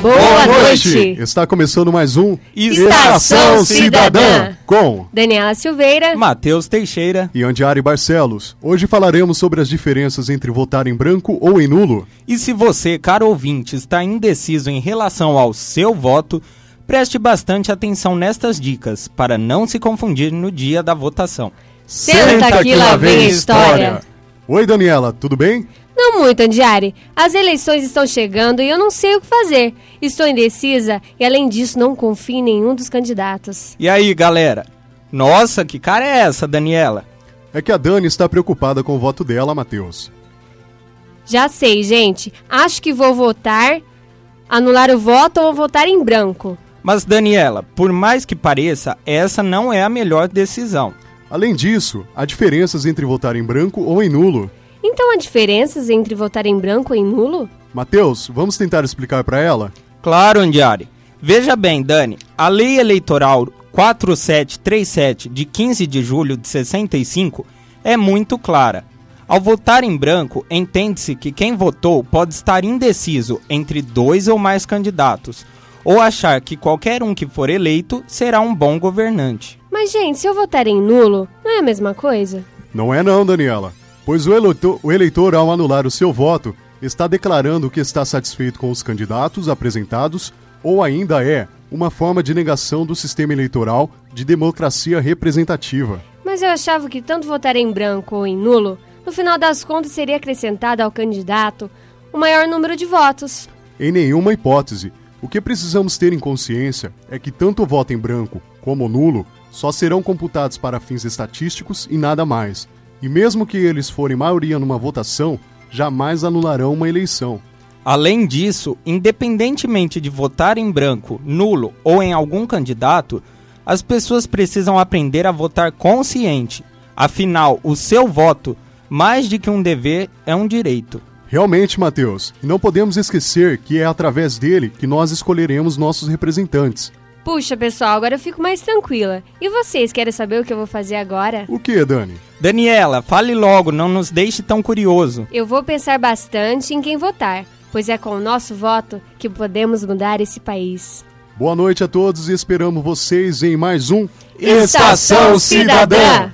Boa, noite. Está começando mais um Estação Cidadã. com Daniela Silveira. Matheus Teixeira. e Andiari Barcelos. Hoje falaremos sobre as diferenças entre votar em branco ou em nulo. E se você, caro ouvinte, está indeciso em relação ao seu voto, preste bastante atenção nestas dicas para não se confundir no dia da votação. Senta que lá vem a história. Oi, Daniela, tudo bem? Não muito, Andiari. As eleições estão chegando e eu não sei o que fazer. Estou indecisa e, além disso, não confio em nenhum dos candidatos. E aí, galera? Nossa, que cara é essa, Daniela? É que a Dani está preocupada com o voto dela, Matheus. Já sei, gente. Acho que vou votar, anular o voto ou votar em branco. Mas, Daniela, por mais que pareça, essa não é a melhor decisão. Além disso, há diferenças entre votar em branco ou em nulo. Então há diferenças entre votar em branco e em nulo? Matheus, vamos tentar explicar para ela? Claro, Andiari. Veja bem, Dani, a Lei Eleitoral 4737 de 15 de julho de 65 é muito clara. Ao votar em branco, entende-se que quem votou pode estar indeciso entre dois ou mais candidatos, ou achar que qualquer um que for eleito será um bom governante. Mas, gente, se eu votar em nulo, não é a mesma coisa? Não é não, Daniela. Pois o eleitor, o eleitor, ao anular o seu voto, está declarando que está satisfeito com os candidatos apresentados ou ainda é uma forma de negação do sistema eleitoral de democracia representativa. Mas eu achava que tanto votar em branco ou em nulo, no final das contas seria acrescentado ao candidato o maior número de votos. Em nenhuma hipótese. O que precisamos ter em consciência é que tanto o voto em branco como o nulo só serão computados para fins estatísticos e nada mais. E mesmo que eles forem maioria numa votação, jamais anularão uma eleição. Além disso, independentemente de votar em branco, nulo ou em algum candidato, as pessoas precisam aprender a votar consciente. Afinal, o seu voto, mais de que um dever, é um direito. Realmente, Matheus, e não podemos esquecer que é através dele que nós escolheremos nossos representantes. Puxa, pessoal, agora eu fico mais tranquila. E vocês querem saber o que eu vou fazer agora? O que, Dani? Daniela, fale logo, não nos deixe tão curioso. Eu vou pensar bastante em quem votar, pois é com o nosso voto que podemos mudar esse país. Boa noite a todos e esperamos vocês em mais um Estação Cidadã.